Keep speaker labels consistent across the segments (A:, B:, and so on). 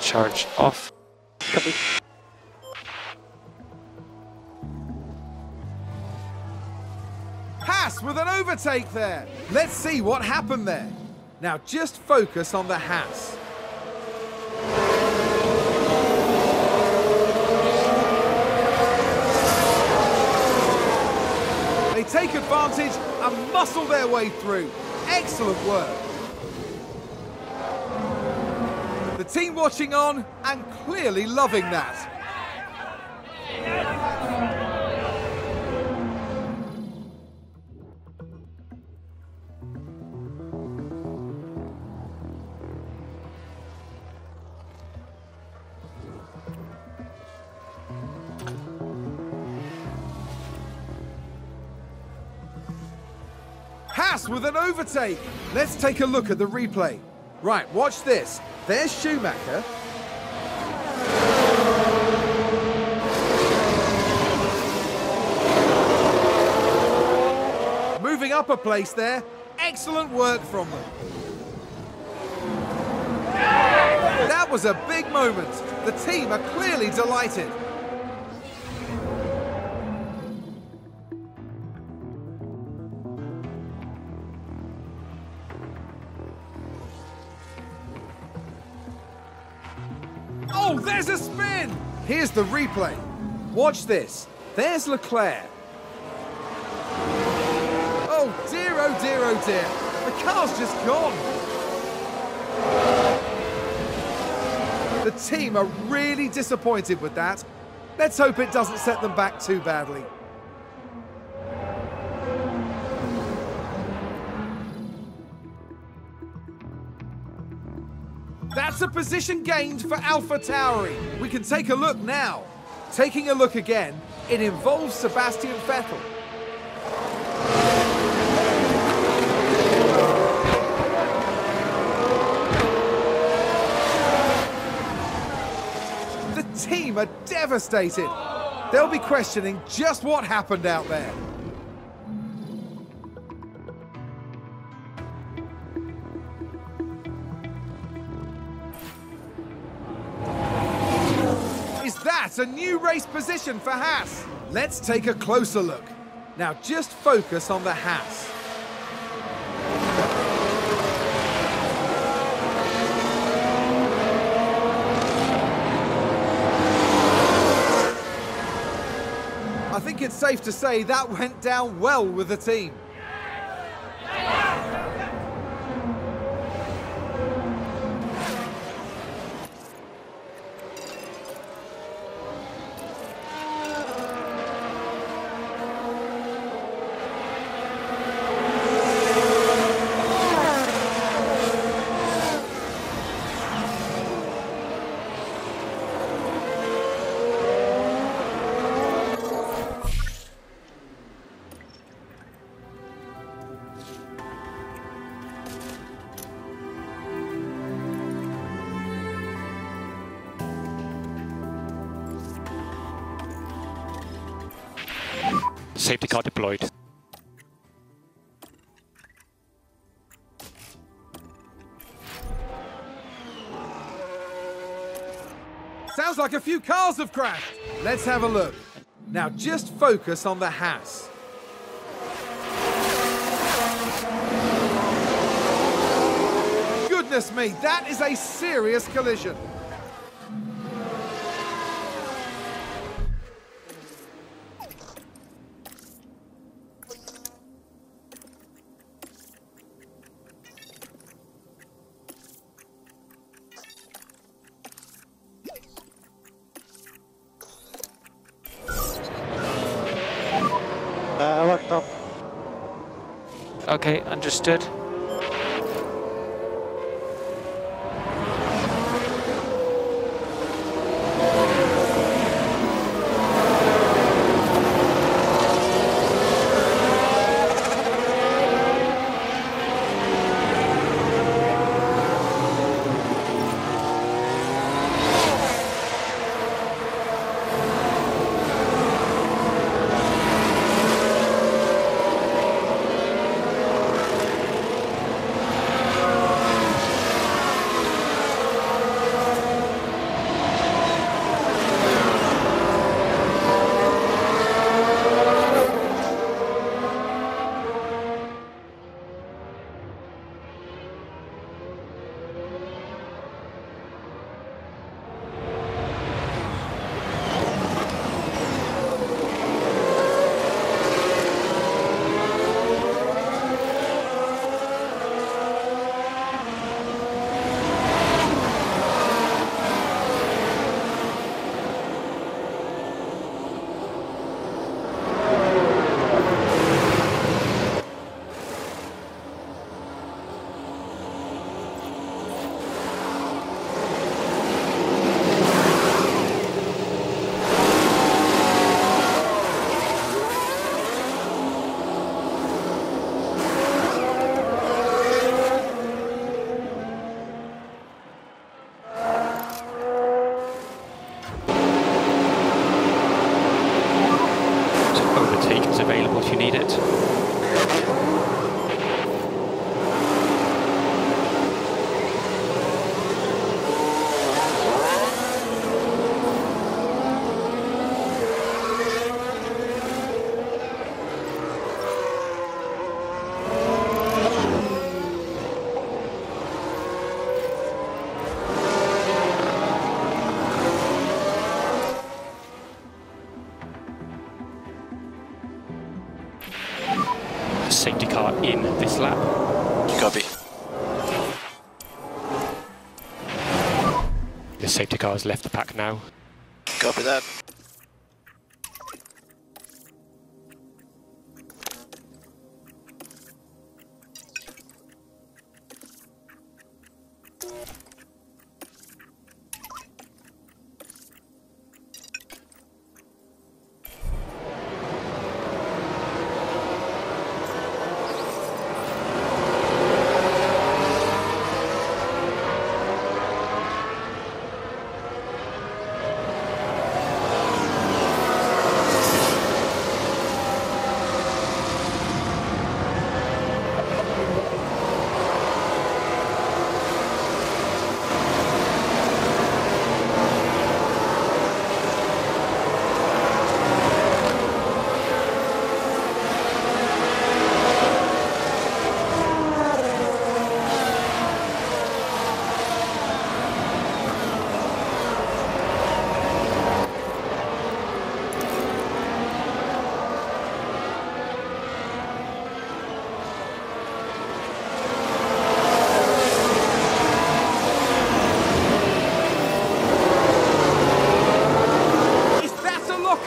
A: charge off.
B: Copy.
C: Haas with an overtake there. Let's see what happened there. Now just focus on the Haas. They take advantage and muscle their way through. Excellent work. Team watching on and clearly loving that. Haas with an overtake. Let's take a look at the replay. Right, watch this. There's Schumacher. Moving up a place there. Excellent work from them. That was a big moment. The team are clearly delighted. Spin! Here's the replay. Watch this. There's Leclerc. Oh dear, oh dear, oh dear. The car's just gone. The team are really disappointed with that. Let's hope it doesn't set them back too badly. That's a position gained for Alpha Tauri. We can take a look now. Taking a look again, it involves Sebastian Vettel. The team are devastated. They'll be questioning just what happened out there. Is that a new race position for Haas? Let's take a closer look. Now just focus on the Haas. I think it's safe to say that went down well with the team.
A: Safety car deployed.
C: Sounds like a few cars have crashed. Let's have a look. Now just focus on the Haas. Goodness me, that is a serious collision.
A: Okay, understood. next lap.
D: Copy.
A: The safety car has left the pack now.
D: Copy that.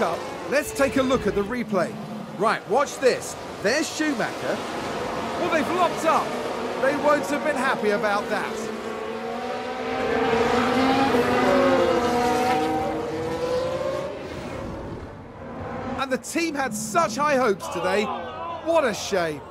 C: A? Let's take a look at the replay. Right, watch this. There's Schumacher. Well, they've locked up. They won't have been happy about that. And the team had such high hopes today. What a shame.